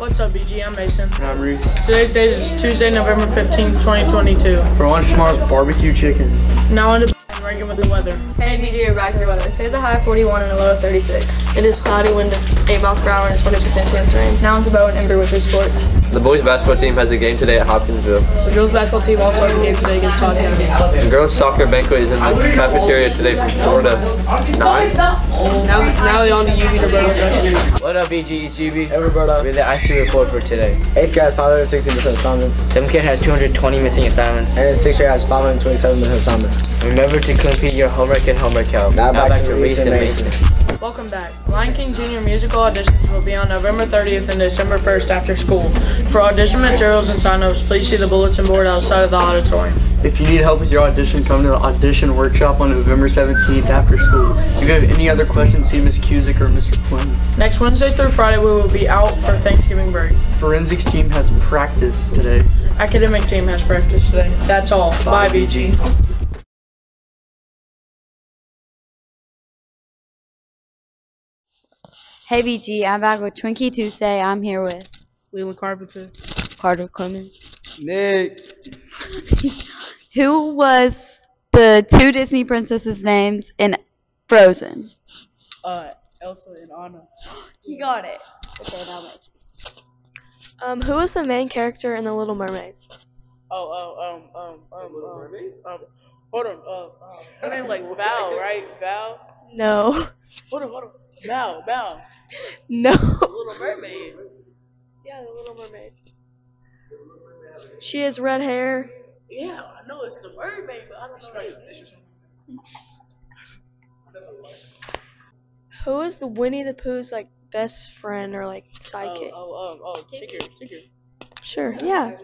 What's up, BG? I'm Mason. And I'm Reese. Today's date is Tuesday, November 15, 2022. For lunch tomorrow's barbecue chicken. Now on to and ranking with the weather. Hey, BG, we're back to your weather. Today's a high of 41 and a low of 36. It is cloudy, wind of 8 miles per hour, and it's 20% chance of rain. Now on to Bo and Ember with your sports. The boys basketball team has a game today at Hopkinsville. The girls basketball team also has a game today against Todd County. The girls soccer banquet is in the cafeteria today from 4 to 9. Now, now on to UV Roberto Garcia. What up, BG? It's UB. Hey, Roberto. We're the IC report for today. 8th grade has 560% assignments. 7th grade has 220 missing assignments. And 6th grade has 527 missing assignments. Remember to complete your homework and homework help. Now back to Reese and Mason. Welcome back. Lion King Junior musical auditions will be on November 30th and December 1st after school. For audition materials and sign-ups, please see the bulletin board outside of the auditorium. If you need help with your audition, come to the audition workshop on November 17th after school. If you have any other questions, see Ms. Cusick or Mr. Quinn. Next Wednesday through Friday, we will be out for Thanksgiving break. Forensics team has practice today. Academic team has practice today. That's all. Bye, BG. Hey BG, I'm back with Twinkie Tuesday. I'm here with Leland Carpenter. Carter Clemens. Nick. Who was the two Disney princesses' names in Frozen? Uh, Elsa and Anna. You got it. Okay, now let's. Um, who was the main character in The Little Mermaid? Oh, oh, um, um, um, Little um, Mermaid? um, hold on, uh, uh, her name like Val, right? Val? No. Hold on, hold on. Val, Val. No. Little Mermaid. Yeah, The Little Mermaid. She has red hair. Yeah, I know it's the mermaid, but I don't know Who is the Winnie the Pooh's like best friend or like Oh, sidekick? oh, oh, oh, Tigger, Tigger. Sure, yeah.